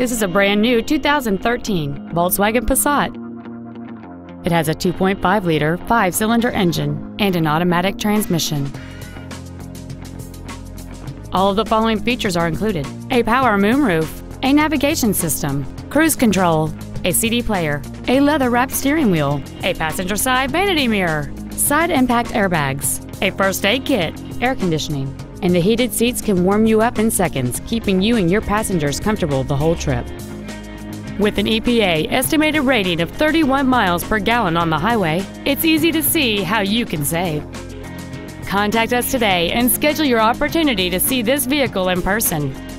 This is a brand new 2013 Volkswagen Passat. It has a 2.5-liter five-cylinder engine and an automatic transmission. All of the following features are included. A power moonroof, a navigation system, cruise control, a CD player, a leather-wrapped steering wheel, a passenger side vanity mirror, side impact airbags, a first aid kit, air conditioning, and the heated seats can warm you up in seconds, keeping you and your passengers comfortable the whole trip. With an EPA estimated rating of 31 miles per gallon on the highway, it's easy to see how you can save. Contact us today and schedule your opportunity to see this vehicle in person.